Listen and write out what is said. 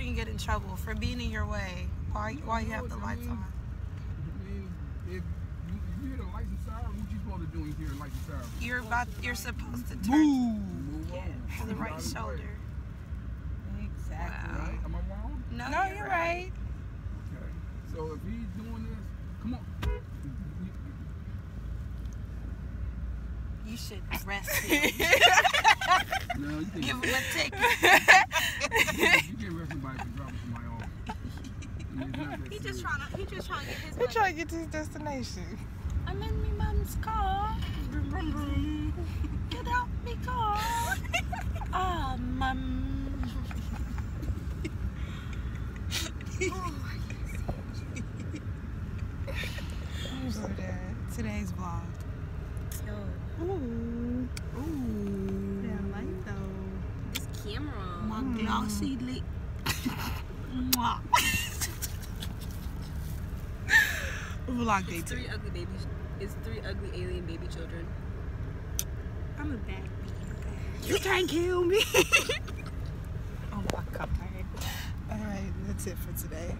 the pedestrian get in trouble for being in your way while, while you have the lights on? I mean, if you, if you hear the license siren, what you supposed to do when you hear the license siren? You're about you're supposed to turn Move on. to the right Out of the way. shoulder. Exactly. Wow. Right? Am I wrong? No, No, you're right. Okay. So if he's doing this, come on. You should arrest him. No, you can Give him a ticket. you can arrest somebody for dropping somebody off. I mean, it's not that He just serious. trying to he just trying to get his We're trying to get to his destination. I'm in me mom's car. Vroom, vroom, vroom. Get out me car. Ah, mum. So that today's vlog. Ooh. Ooh. Yeah, light though. This camera. My glossy lip. Mwah. Vlog It's three ugly babies. It's three ugly alien baby children. I'm a bad bitch. You can't kill me. oh my god. Alright, that's it for today.